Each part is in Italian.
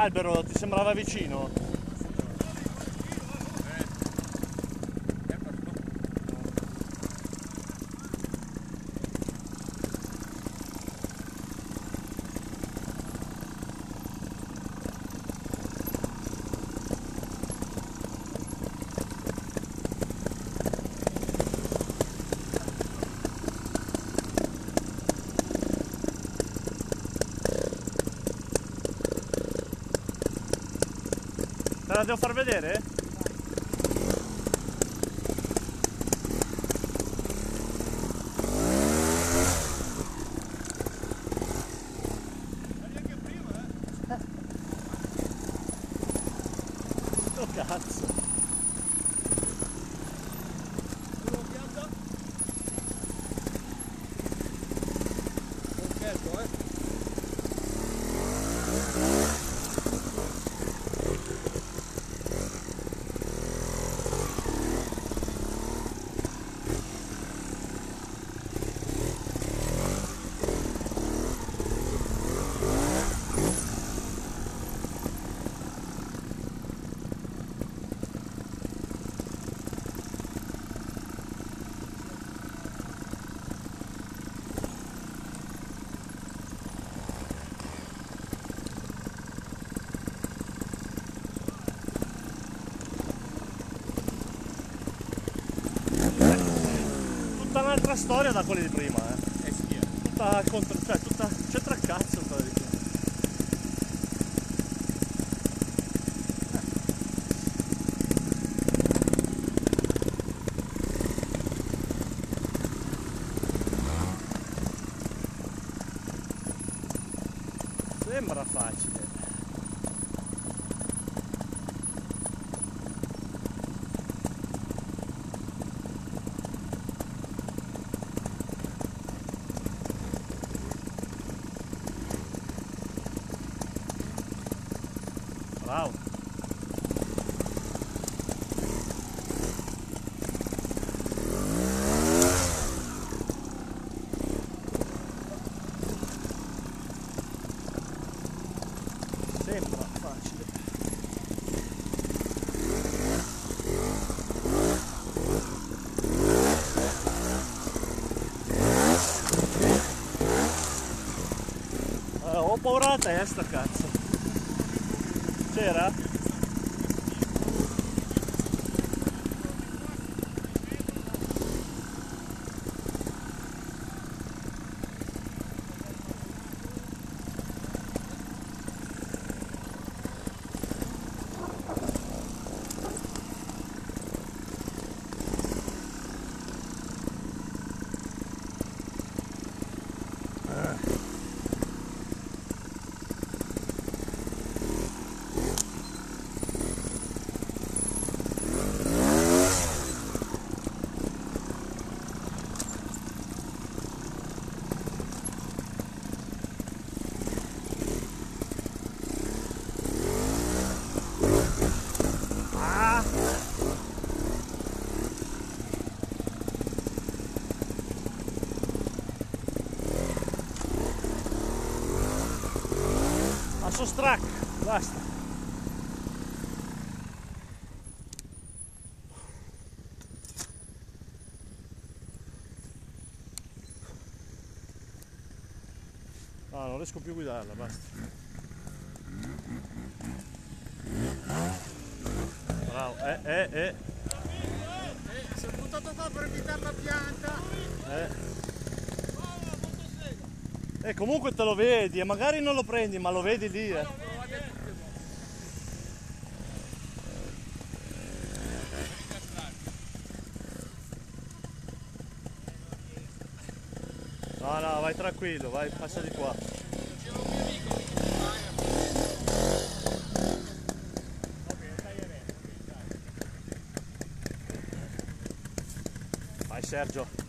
L'albero ti sembrava vicino? La devo far vedere? Oh cazzo! Certo, eh. Un'altra storia da quelle di prima, eh. Eh sì, eh. Tutta contro, cioè tutta. c'entra cazzo quella di prima. Sembra facile. Bravo. Sembra facile. Eh, ho paura alla testa, cazzo. C'era? Ah! A sostrac, basta. No, non riesco più a guidarla, basta. Bravo, eh, eh, eh, Eh, si è buttato qua per evitare la pianta. eh. E comunque te lo vedi e magari non lo prendi, ma lo vedi lì, eh. No, no, vai tranquillo, vai, passa di qua. Vai Sergio.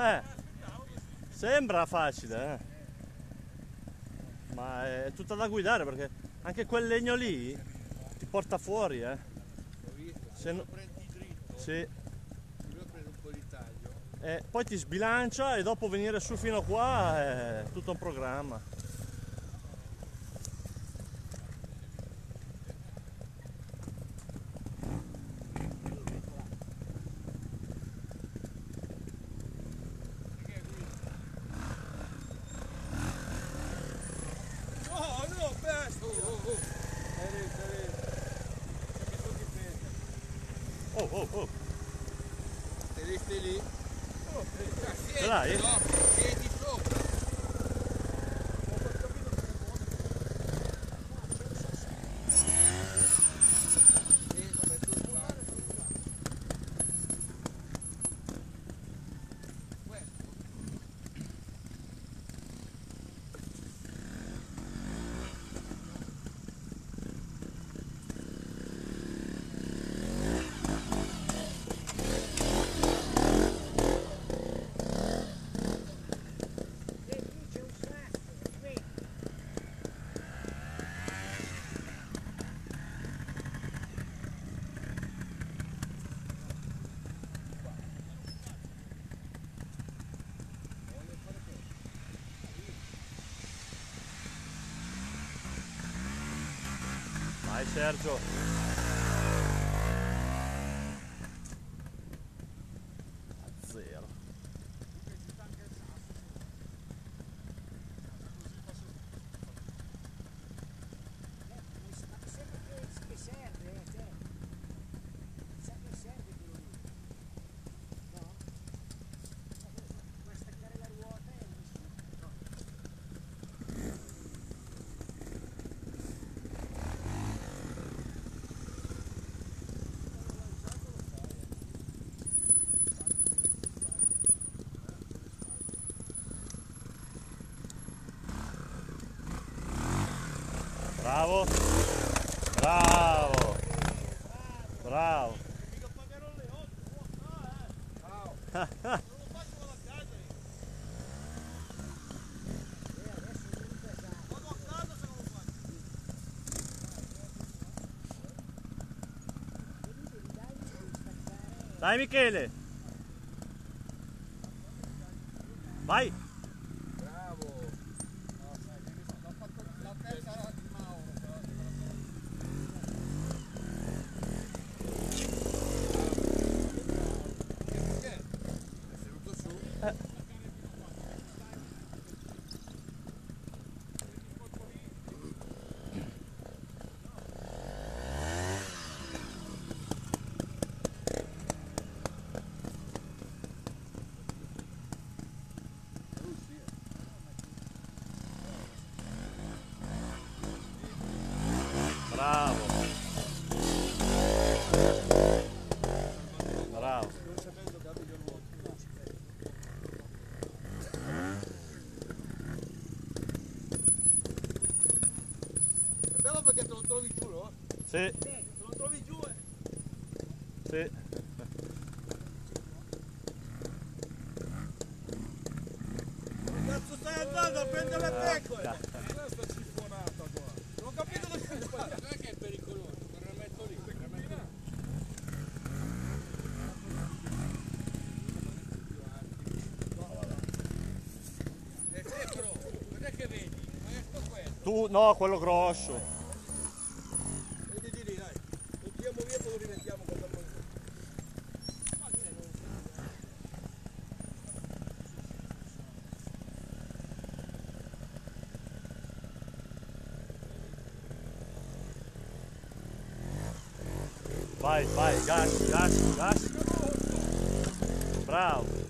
Eh, sembra facile, eh. Ma è tutta da guidare perché anche quel legno lì ti porta fuori, eh. Se lo prendi dritto, Sì. lui prende un po' di taglio. E poi ti sbilancia e dopo venire su fino a qua è tutto un programma. Oh no, bestia! Oh, oh, oh. È lì, è lì. Che tu ti pensi? Oh, oh, oh. Stai lì, stai lì. Oh, eh, Ce Sergio. Bravo. Bravo. Bravo. Dai Michele. Vai. Sì, Te lo trovi giù sì. Cazzo stai andando a prendere le pecore? Questa cifonata qua. Non ho capito dove stai andando. Non è che è pericoloso, me la metto lì. Me la metto lì. E. Tu no, quello grosso. Vedi di lì, dai. Lo tiriamo via e poi lo rimettiamo con la mano. Vai, vai, gas, gas, gas. Bravo.